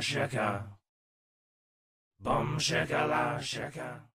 shaka. Bum shaka la shaka.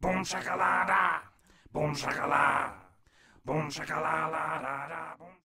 Bom shakalada, bom shakala, bom shakala la la la.